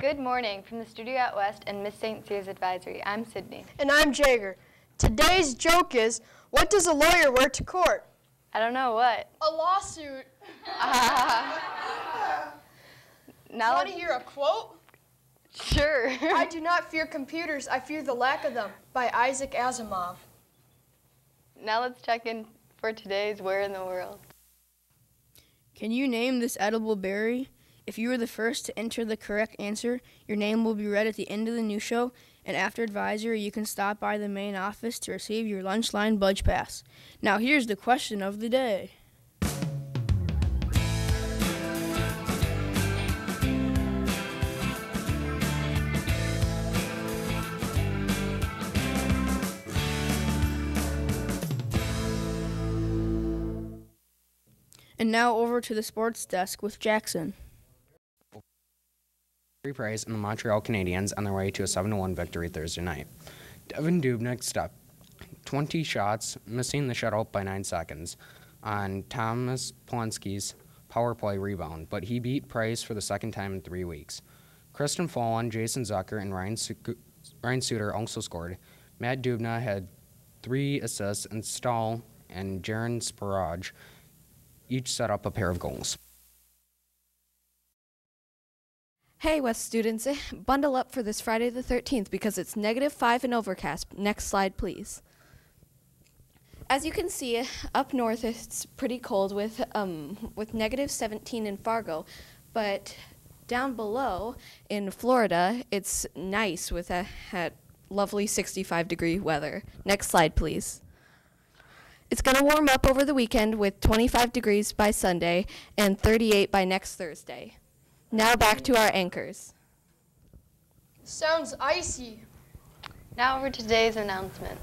Good morning from the studio at West and Miss St. Cyr's Advisory. I'm Sydney. And I'm Jagger. Today's joke is, what does a lawyer wear to court? I don't know what. A lawsuit. Now Want to let's, hear a quote? sure. I do not fear computers, I fear the lack of them, by Isaac Asimov. now let's check in for today's Where in the World. Can you name this edible berry? If you are the first to enter the correct answer, your name will be read at the end of the new show, and after advisory, you can stop by the main office to receive your lunch line budge pass. Now, here's the question of the day. And now over to the sports desk with Jackson. Price and the Montreal Canadiens on their way to a 7 1 victory Thursday night. Devin Dubnyk stopped 20 shots, missing the shutout by 9 seconds on Thomas Polensky's power play rebound, but he beat Price for the second time in three weeks. Christian Folin, Jason Zucker, and Ryan, Su- Ryan Suter also scored. Matt Dumba had three assists, and Staal and Jared Spurgeon each set up a pair of goals. Hey, West students, eh, bundle up for this Friday the 13th because it's negative 5 and overcast. Next slide, please. As you can see, up north it's pretty cold with, um, with negative 17 in Fargo, but down below in Florida it's nice with a, at lovely 65 degree weather. Next slide, please. It's going to warm up over the weekend with 25 degrees by Sunday and 38 by next Thursday. Now back to our anchors. Sounds icy. Now over today's announcement.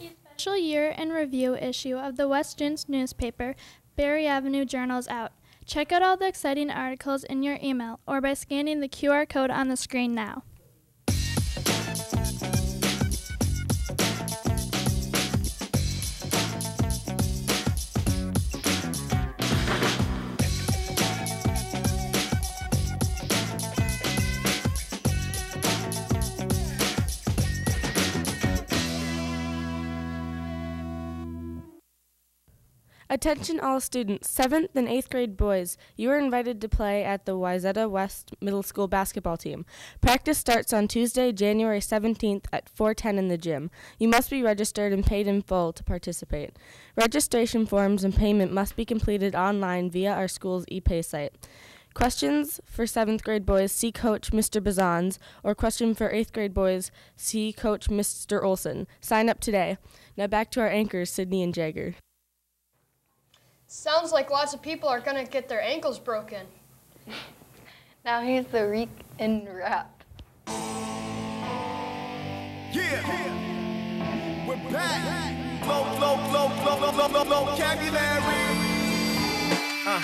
The Special year in review issue of the West Dunes newspaper, Barry Avenue Journal is out. Check out all the exciting articles in your email or by scanning the QR code on the screen now. Attention all students, 7th and 8th grade boys, you are invited to play at the Wayzata West Middle School basketball team. Practice starts on Tuesday, January 17th at 4:10 in the gym. You must be registered and paid in full to participate. Registration forms and payment must be completed online via our school's ePay site. Questions for 7th grade boys, see Coach Mr. Bazans, or question for 8th grade boys, see Coach Mr. Olson. Sign up today. Now back to our anchors, Sydney and Jagger. Sounds like lots of people are gonna get their ankles broken. Now here's the Week in Rap. Yeah, we're back. Flow, flow, flow, flow, flow, flow, flow, flow, Flocabulary. Uh,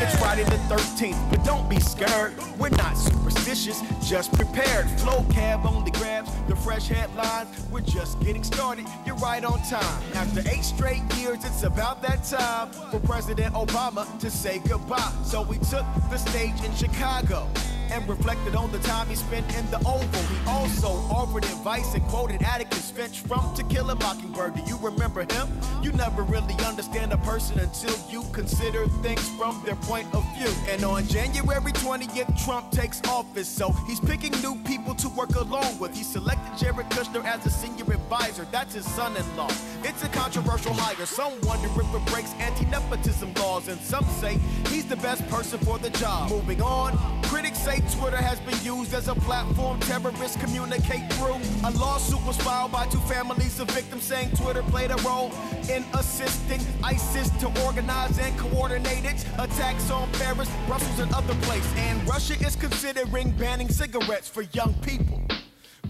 it's Friday the 13th, but don't be scared. We're not superstitious, just prepared. Flocabulary grabs the fresh headlines. We're just getting started. You're right on time. After eight straight years, it's about that time for President Obama to say goodbye. So we took the stage in Chicago and reflected on the time he spent in the Oval. He also offered advice and quoted Atticus Finch from To Kill a Mockingbird. Do you remember him? You never really understand a person until you consider things from their point of view. And on January 20th, Trump takes office, so he's picking new people to work along with. He selected Jared Kushner as a senior advisor. That's his son-in-law. It's a controversial hire. Some wonder if it breaks anti-nepotism laws, and some say he's the best person for the job. Moving on, critics say Twitter has been used as a platform terrorists communicate through. A lawsuit was filed by two families of victims saying Twitter played a role in assisting ISIS to organize and coordinate its attacks on Paris, Brussels, and other places. And Russia is considering banning cigarettes for young people.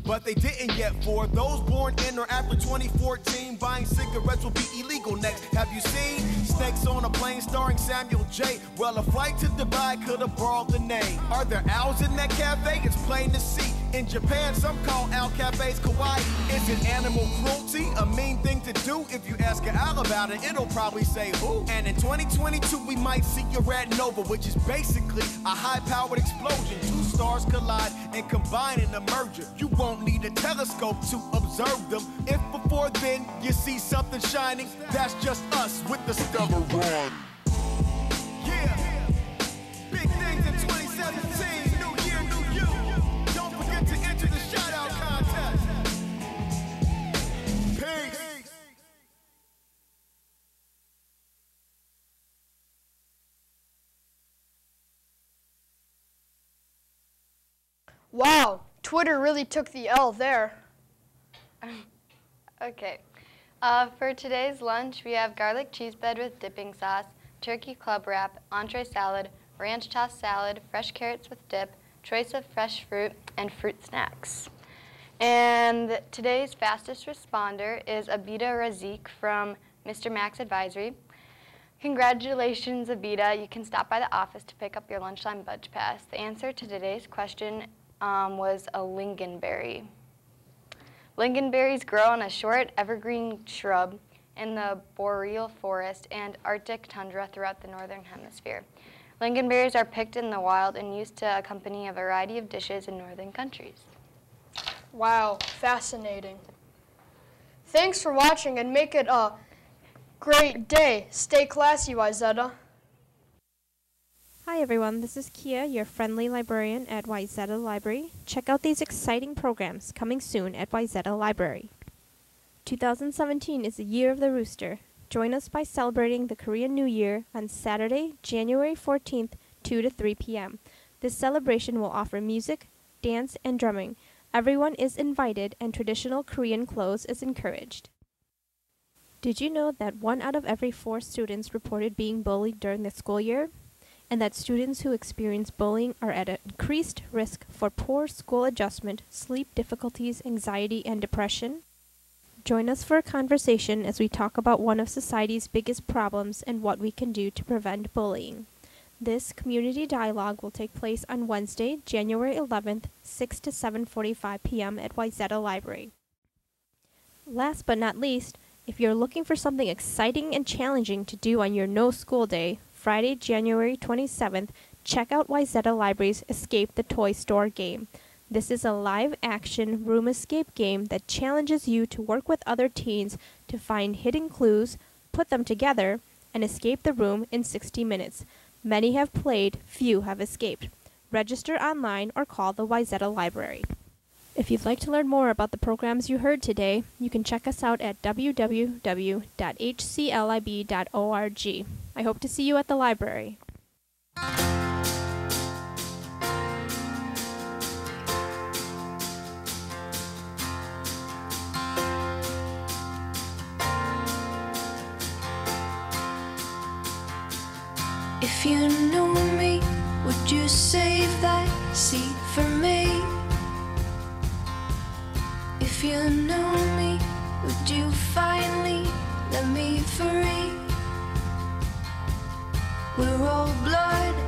But they didn't yet for those born in or after 2014. Buying cigarettes will be illegal next. Have you seen Snakes on a Plane starring Samuel J? Well, a flight to Dubai could have borrowed the name. Are there owls in that cafe? It's plain to see. In Japan, some call owl Cafes kawaii. Is it animal cruelty? Do? If you ask an Al about it, it'll probably say who. And in 2022, we might see a red nova, which is basically a high-powered explosion. Two stars collide and combine in a merger. You won't need a telescope to observe them. If before then you see something shining, that's just us with the stellar run. Wow, Twitter really took the L there. Okay. Uh, for today's lunch, we have garlic cheese bread with dipping sauce, turkey club wrap, entree salad, ranch tossed salad, fresh carrots with dip, choice of fresh fruit, and fruit snacks. And today's fastest responder is Abida Razik from Mr. Max Advisory. Congratulations, Abida. You can stop by the office to pick up your lunchtime budge pass. The answer to today's question um, was a lingonberry. Lingonberries grow on a short evergreen shrub in the boreal forest and Arctic tundra throughout the northern hemisphere. Lingonberries are picked in the wild and used to accompany a variety of dishes in northern countries. Wow, fascinating. Thanks for watching and make it a great day. Stay classy, Wayzata. Hi everyone, this is Kia, your friendly librarian at Wayzata Library. Check out these exciting programs coming soon at Wayzata Library. 2017 is the year of the rooster. Join us by celebrating the Korean New Year on Saturday, January 14th, 2 to 3 p.m. This celebration will offer music, dance, and drumming. Everyone is invited and traditional Korean clothes is encouraged. Did you know that one out of every four students reported being bullied during the school year? And that students who experience bullying are at an increased risk for poor school adjustment, sleep difficulties, anxiety, and depression? Join us for a conversation as we talk about one of society's biggest problems and what we can do to prevent bullying. This community dialogue will take place on Wednesday, January 11th, 6 to 7:45 p.m. at Wayzata Library. Last but not least, if you're looking for something exciting and challenging to do on your no school day, Friday, January 27th, check out Wayzata Library's Escape the Toy Store game. This is a live action room escape game that challenges you to work with other teens to find hidden clues, put them together, and escape the room in 60 minutes. Many have played, few have escaped. Register online or call the Wayzata Library. If you'd like to learn more about the programs you heard today, you can check us out at www.hclib.org. I hope to see you at the library. If you knew me, would you save that seat We're all blood